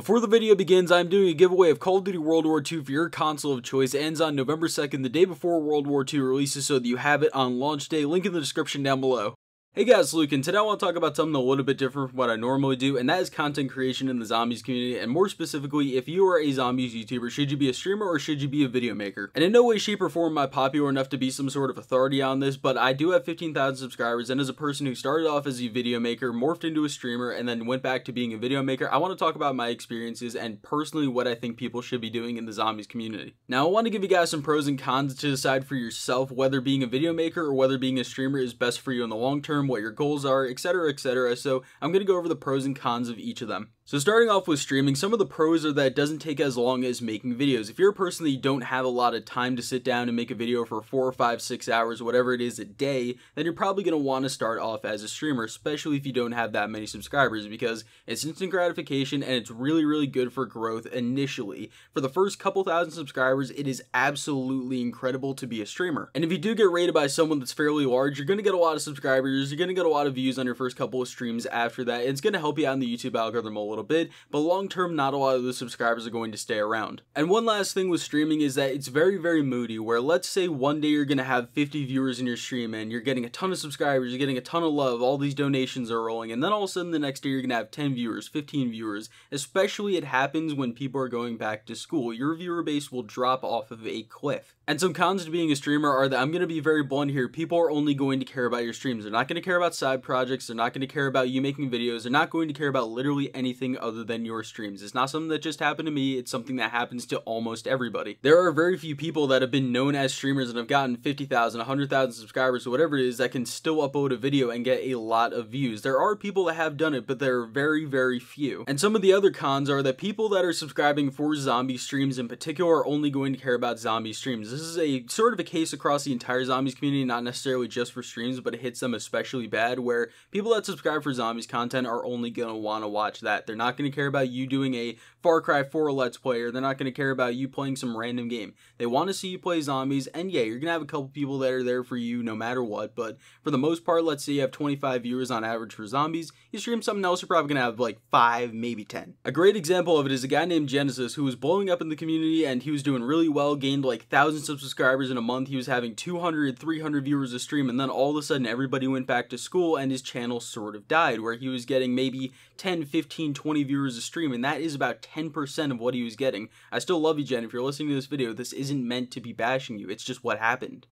Before the video begins, I'm doing a giveaway of Call of Duty World War II for your console of choice. It ends on November 2nd, the day before World War II releases so that you have it on launch day. Link in the description down below. Hey guys, Luke, and today I want to talk about something a little bit different from what I normally do, and that is content creation in the zombies community, and more specifically, if you are a zombies YouTuber, should you be a streamer or should you be a video maker? And in no way, shape, or form am I popular enough to be some sort of authority on this, but I do have 15,000 subscribers, and as a person who started off as a video maker, morphed into a streamer, and then went back to being a video maker, I want to talk about my experiences and personally what I think people should be doing in the zombies community. Now, I want to give you guys some pros and cons to decide for yourself whether being a video maker or whether being a streamer is best for you in the long term, what your goals are, etc., etc. So I'm going to go over the pros and cons of each of them. So starting off with streaming, some of the pros are that it doesn't take as long as making videos. If you're a person that you don't have a lot of time to sit down and make a video for four or five, six hours, whatever it is a day, then you're probably going to want to start off as a streamer, especially if you don't have that many subscribers because it's instant gratification and it's really, really good for growth initially. For the first couple thousand subscribers, it is absolutely incredible to be a streamer. And if you do get raided by someone that's fairly large, you're going to get a lot of subscribers, you're going to get a lot of views on your first couple of streams after that. It's going to help you out in the YouTube algorithm a little bit, but long term, not a lot of the subscribers are going to stay around. And one last thing with streaming is that it's very, very moody, where let's say one day you're going to have 50 viewers in your stream and you're getting a ton of subscribers, you're getting a ton of love, all these donations are rolling, and then all of a sudden the next day you're going to have 10 viewers, 15 viewers, especially it happens when people are going back to school. Your viewer base will drop off of a cliff. And some cons to being a streamer are that I'm going to be very blunt here. People are only going to care about your streams. They're not going to care about side projects. They're not going to care about you making videos. They're not going to care about literally anything other than your streams. It's not something that just happened to me. It's something that happens to almost everybody. There are very few people that have been known as streamers and have gotten 50,000, 100,000 subscribers, whatever it is, that can still upload a video and get a lot of views. There are people that have done it, but they're very, very few. And some of the other cons are that people that are subscribing for zombie streams in particular are only going to care about zombie streams. This is a sort of a case across the entire zombies community, not necessarily just for streams, but it hits them especially bad where people that subscribe for zombies content are only going to want to watch that. They're not going to care about you doing a Far Cry 4 Let's Play, or they're not going to care about you playing some random game. They want to see you play zombies, and yeah, you're going to have a couple people that are there for you no matter what, but for the most part, let's say you have 25 viewers on average for zombies, you stream something else, you're probably going to have like 5, maybe 10. A great example of it is a guy named Genesis who was blowing up in the community and he was doing really well, gained like thousands of subscribers in a month, he was having 200, 300 viewers a stream, and then all of a sudden everybody went back to school and his channel sort of died, where he was getting maybe 10, 15, 20 viewers a stream, and that is about 10% of what he was getting. I still love you, Jen. If you're listening to this video, this isn't meant to be bashing you. It's just what happened.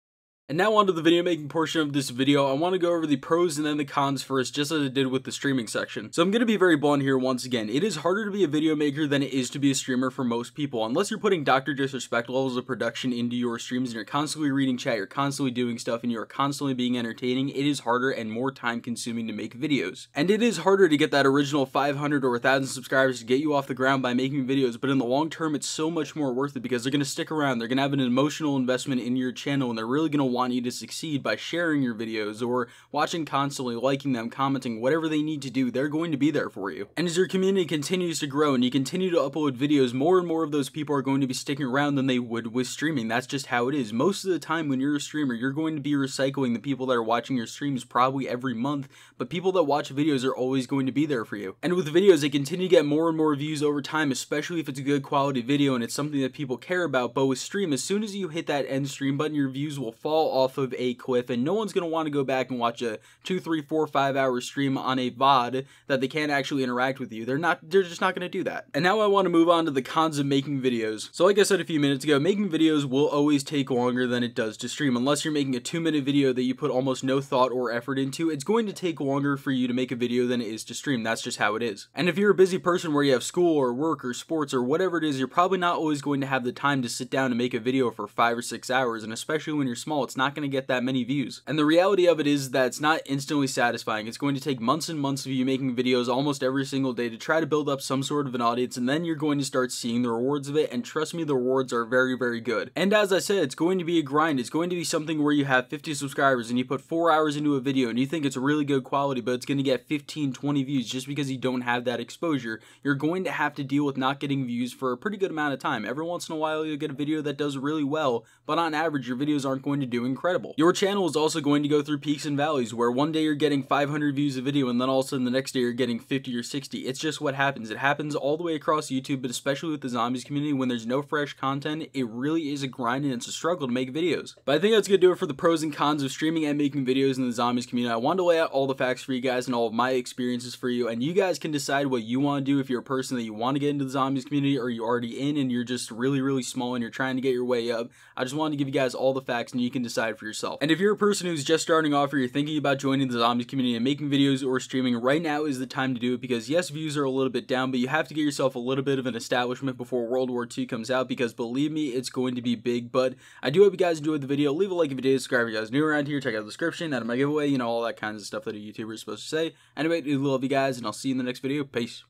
And now onto the video making portion of this video, I want to go over the pros and then the cons first, just as I did with the streaming section. So I'm going to be very blunt here once again, it is harder to be a video maker than it is to be a streamer for most people, unless you're putting Dr. Disrespect levels of production into your streams and you're constantly reading chat, you're constantly doing stuff, and you're constantly being entertaining, it is harder and more time consuming to make videos. And it is harder to get that original 500 or 1000 subscribers to get you off the ground by making videos, but in the long term, it's so much more worth it because they're going to stick around, they're going to have an emotional investment in your channel, and they're really going to want you to succeed by sharing your videos or watching constantly, liking them, commenting, whatever they need to do, they're going to be there for you. And as your community continues to grow and you continue to upload videos, more and more of those people are going to be sticking around than they would with streaming. That's just how it is. Most of the time when you're a streamer, you're going to be recycling the people that are watching your streams probably every month, but people that watch videos are always going to be there for you. And with videos, they continue to get more and more views over time, especially if it's a good quality video and it's something that people care about, but with stream, as soon as you hit that end stream button, your views will fall off of a cliff and no one's going to want to go back and watch a two, three, four, five hour stream on a VOD that they can't actually interact with you. They're not, they're just not going to do that. And now I want to move on to the cons of making videos. So like I said a few minutes ago, making videos will always take longer than it does to stream. Unless you're making a two minute video that you put almost no thought or effort into, it's going to take longer for you to make a video than it is to stream. That's just how it is. And if you're a busy person where you have school or work or sports or whatever it is, you're probably not always going to have the time to sit down and make a video for five or six hours. And especially when you're small, it's not going to get that many views. And the reality of it is that it's not instantly satisfying. It's going to take months and months of you making videos almost every single day to try to build up some sort of an audience, and then you're going to start seeing the rewards of it, and trust me, the rewards are very, very good. And as I said, it's going to be a grind. It's going to be something where you have 50 subscribers and you put 4 hours into a video and you think it's really good quality, but it's going to get 15, 20 views just because you don't have that exposure. You're going to have to deal with not getting views for a pretty good amount of time. Every once in a while, you'll get a video that does really well, but on average, your videos aren't going to do incredible. Your channel is also going to go through peaks and valleys where one day you're getting 500 views a video and then all of a sudden the next day you're getting 50 or 60. It's just what happens. It happens all the way across YouTube, but especially with the zombies community when there's no fresh content, it really is a grind and it's a struggle to make videos. But I think that's to do it for the pros and cons of streaming and making videos in the zombies community. I wanted to lay out all the facts for you guys and all of my experiences for you, and you guys can decide what you want to do if you're a person that you want to get into the zombies community or you're already in and you're just really, really small and you're trying to get your way up. I just wanted to give you guys all the facts and you can decide for yourself. And if you're a person who's just starting off or you're thinking about joining the zombies community and making videos or streaming, right now is the time to do it because yes, views are a little bit down, but you have to get yourself a little bit of an establishment before World War II comes out because believe me, it's going to be big. But I do hope you guys enjoyed the video. Leave a like if you did, subscribe if you guys new around here, check out the description, out of my giveaway, you know, all that kinds of stuff that a YouTuber is supposed to say. Anyway, I love you guys, and I'll see you in the next video. Peace.